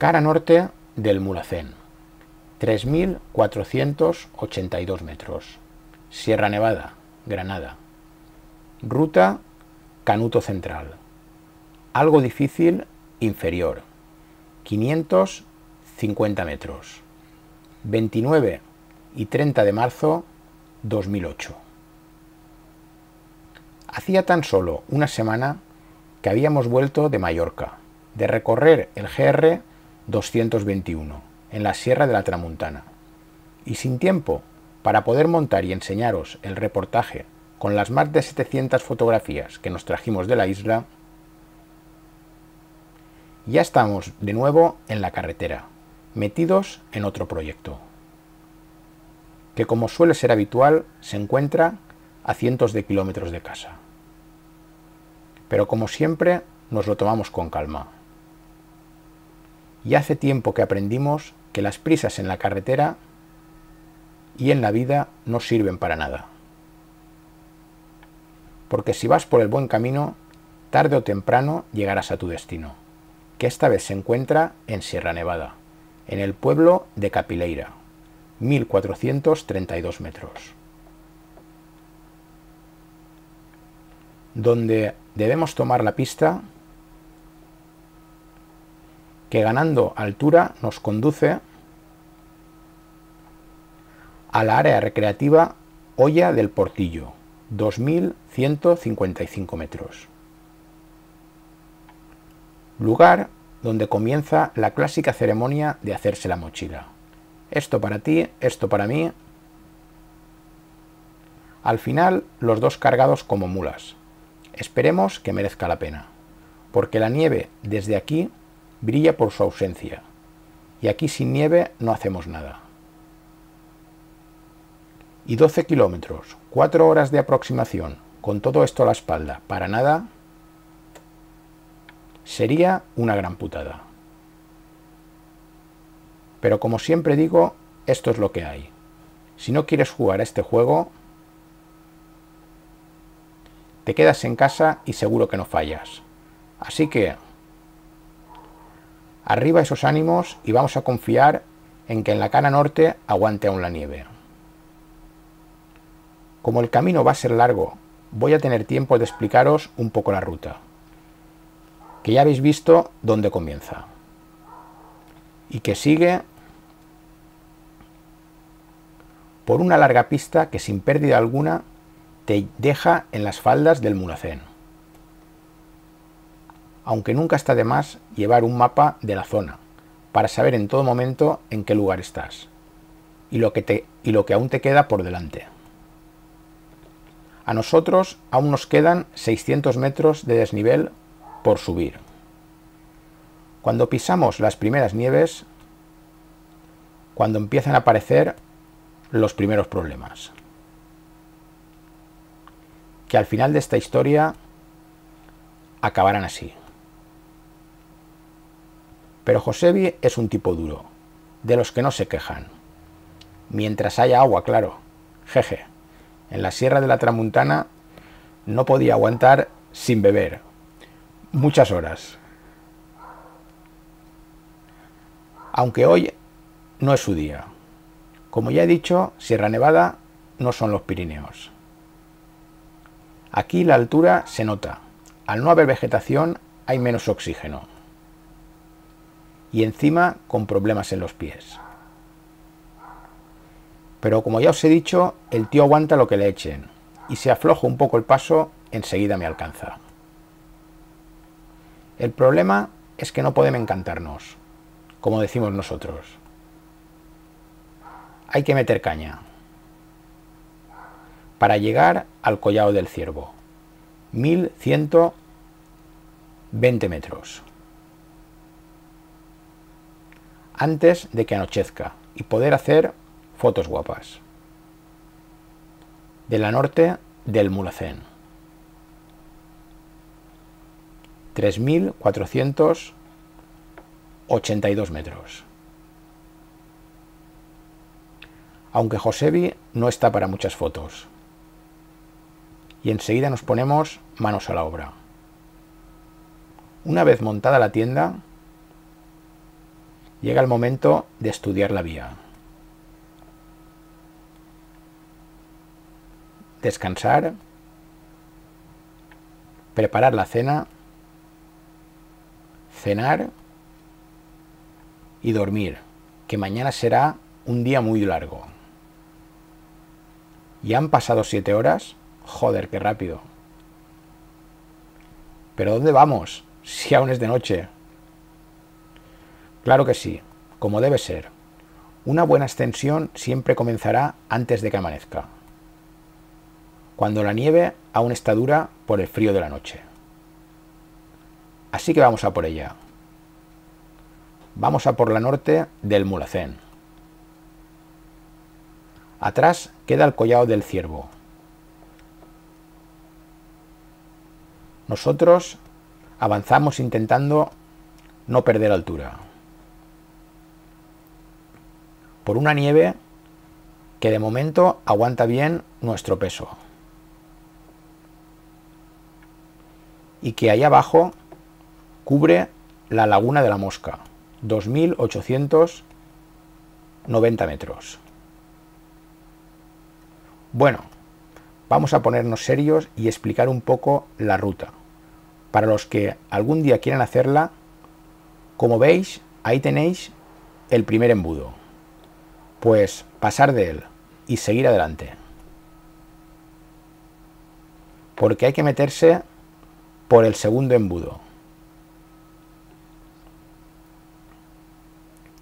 Cara norte del Mulacén, 3.482 metros. Sierra Nevada, Granada. Ruta Canuto Central. Algo difícil, inferior. 550 metros. 29 y 30 de marzo 2008. Hacía tan solo una semana que habíamos vuelto de Mallorca, de recorrer el GR 221 en la Sierra de la Tramuntana, y sin tiempo para poder montar y enseñaros el reportaje con las más de 700 fotografías que nos trajimos de la isla, ya estamos de nuevo en la carretera, metidos en otro proyecto, que como suele ser habitual se encuentra a cientos de kilómetros de casa. Pero como siempre nos lo tomamos con calma. Y hace tiempo que aprendimos que las prisas en la carretera y en la vida no sirven para nada. Porque si vas por el buen camino, tarde o temprano llegarás a tu destino, que esta vez se encuentra en Sierra Nevada, en el pueblo de Capileira, 1432 metros. Donde debemos tomar la pista que ganando altura nos conduce a la área recreativa Olla del Portillo, 2.155 metros. Lugar donde comienza la clásica ceremonia de hacerse la mochila. Esto para ti, esto para mí. Al final, los dos cargados como mulas. Esperemos que merezca la pena, porque la nieve desde aquí brilla por su ausencia, y aquí sin nieve no hacemos nada. Y 12 kilómetros, 4 horas de aproximación, con todo esto a la espalda, para nada, sería una gran putada. Pero como siempre digo, esto es lo que hay. Si no quieres jugar a este juego, te quedas en casa y seguro que no fallas. Así que Arriba esos ánimos y vamos a confiar en que en la cara norte aguante aún la nieve. Como el camino va a ser largo, voy a tener tiempo de explicaros un poco la ruta, que ya habéis visto dónde comienza, y que sigue por una larga pista que sin pérdida alguna te deja en las faldas del Mulacén aunque nunca está de más llevar un mapa de la zona, para saber en todo momento en qué lugar estás y lo que, te, y lo que aún te queda por delante. A nosotros aún nos quedan 600 metros de desnivel por subir. Cuando pisamos las primeras nieves, cuando empiezan a aparecer los primeros problemas. Que al final de esta historia acabarán así. Pero Josebi es un tipo duro, de los que no se quejan. Mientras haya agua, claro. Jeje. En la Sierra de la Tramuntana no podía aguantar sin beber. Muchas horas. Aunque hoy no es su día. Como ya he dicho, Sierra Nevada no son los Pirineos. Aquí la altura se nota. Al no haber vegetación hay menos oxígeno y encima con problemas en los pies. Pero como ya os he dicho, el tío aguanta lo que le echen y si aflojo un poco el paso, enseguida me alcanza. El problema es que no podemos encantarnos, como decimos nosotros. Hay que meter caña para llegar al collado del ciervo, 1120 metros antes de que anochezca y poder hacer fotos guapas. De la norte del Mulacén. 3.482 metros. Aunque Josebi no está para muchas fotos. Y enseguida nos ponemos manos a la obra. Una vez montada la tienda, llega el momento de estudiar la vía. Descansar, preparar la cena, cenar y dormir, que mañana será un día muy largo. ¿Ya han pasado siete horas? Joder, qué rápido. ¿Pero dónde vamos? Si aún es de noche. Claro que sí, como debe ser. Una buena extensión siempre comenzará antes de que amanezca, cuando la nieve aún está dura por el frío de la noche. Así que vamos a por ella. Vamos a por la norte del Mulacén. Atrás queda el collado del ciervo. Nosotros avanzamos intentando no perder altura. Por una nieve que de momento aguanta bien nuestro peso. Y que ahí abajo cubre la laguna de la Mosca, 2.890 metros. Bueno, vamos a ponernos serios y explicar un poco la ruta. Para los que algún día quieran hacerla, como veis, ahí tenéis el primer embudo. Pues pasar de él y seguir adelante. Porque hay que meterse por el segundo embudo,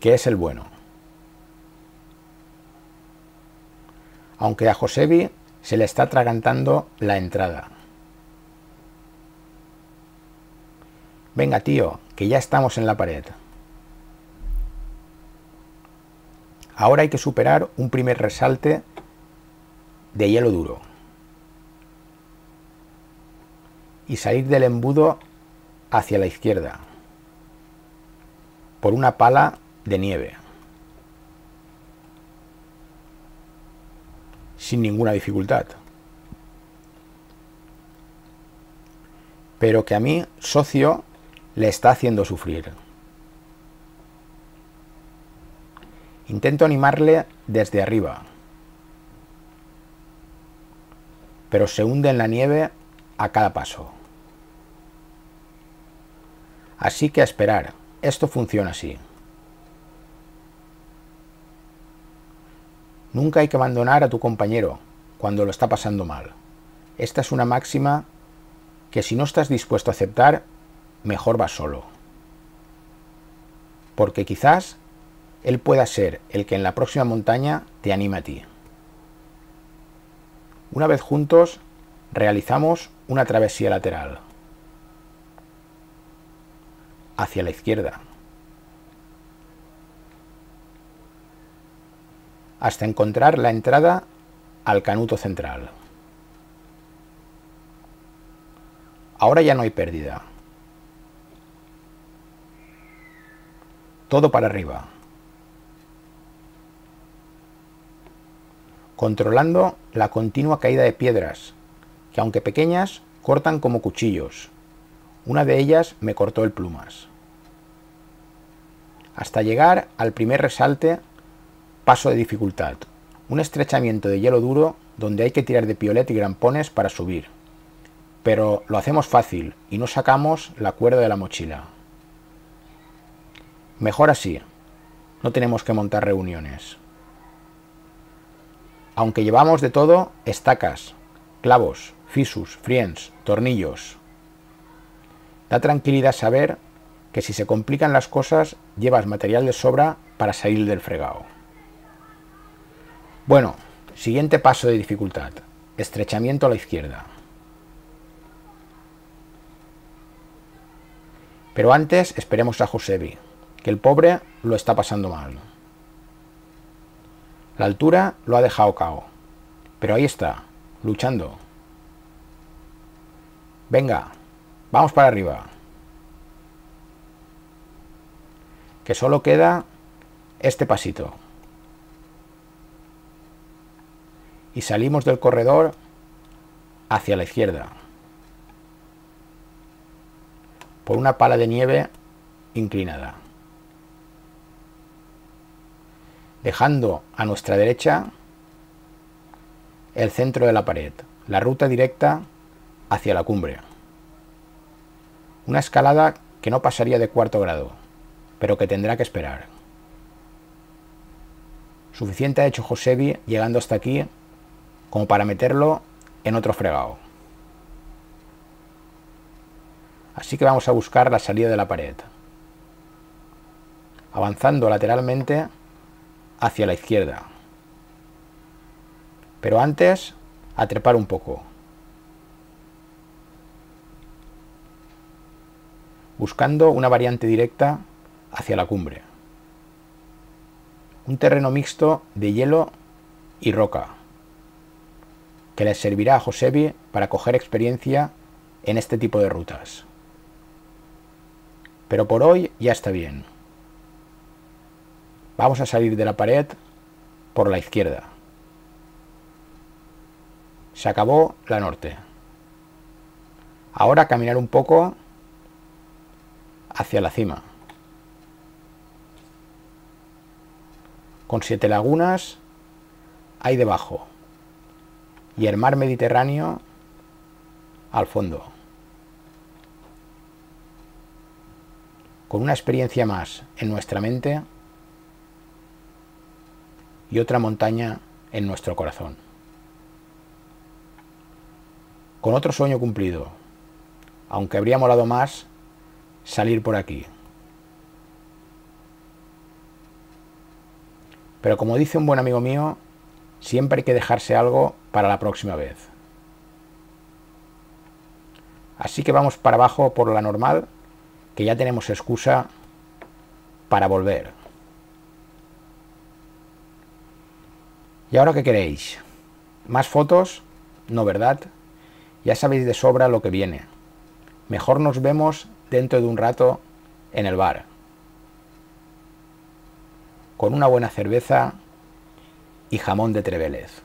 que es el bueno. aunque a Josebi se le está atragantando la entrada. Venga, tío, que ya estamos en la pared. Ahora hay que superar un primer resalte de hielo duro y salir del embudo hacia la izquierda por una pala de nieve. sin ninguna dificultad. Pero que a mí, socio, le está haciendo sufrir. Intento animarle desde arriba, pero se hunde en la nieve a cada paso. Así que a esperar, esto funciona así. Nunca hay que abandonar a tu compañero cuando lo está pasando mal. Esta es una máxima que si no estás dispuesto a aceptar, mejor vas solo. Porque quizás él pueda ser el que en la próxima montaña te anime a ti. Una vez juntos, realizamos una travesía lateral hacia la izquierda. hasta encontrar la entrada al canuto central. Ahora ya no hay pérdida. Todo para arriba. Controlando la continua caída de piedras, que aunque pequeñas, cortan como cuchillos. Una de ellas me cortó el plumas. Hasta llegar al primer resalte Paso de dificultad. Un estrechamiento de hielo duro donde hay que tirar de piolet y grampones para subir. Pero lo hacemos fácil y no sacamos la cuerda de la mochila. Mejor así. No tenemos que montar reuniones. Aunque llevamos de todo, estacas, clavos, fisus, friends, tornillos. Da tranquilidad saber que si se complican las cosas, llevas material de sobra para salir del fregado. Bueno, siguiente paso de dificultad. Estrechamiento a la izquierda. Pero antes esperemos a Josebi, que el pobre lo está pasando mal. La altura lo ha dejado cao, pero ahí está, luchando. Venga, vamos para arriba. Que solo queda este pasito. y salimos del corredor hacia la izquierda por una pala de nieve inclinada. Dejando a nuestra derecha el centro de la pared, la ruta directa hacia la cumbre. Una escalada que no pasaría de cuarto grado, pero que tendrá que esperar. Suficiente ha hecho Josebi llegando hasta aquí como para meterlo en otro fregado. Así que vamos a buscar la salida de la pared. Avanzando lateralmente hacia la izquierda. Pero antes, a trepar un poco. Buscando una variante directa hacia la cumbre. Un terreno mixto de hielo y roca, que les servirá a Josebi para coger experiencia en este tipo de rutas. Pero por hoy ya está bien. Vamos a salir de la pared por la izquierda. Se acabó la norte. Ahora caminar un poco hacia la cima. Con siete lagunas hay debajo. Y el mar Mediterráneo al fondo. Con una experiencia más en nuestra mente y otra montaña en nuestro corazón. Con otro sueño cumplido, aunque habría molado más salir por aquí. Pero como dice un buen amigo mío, siempre hay que dejarse algo para la próxima vez. Así que vamos para abajo por la normal, que ya tenemos excusa para volver. ¿Y ahora qué queréis? ¿Más fotos? No, ¿verdad? Ya sabéis de sobra lo que viene. Mejor nos vemos dentro de un rato en el bar. Con una buena cerveza y jamón de Trevelez.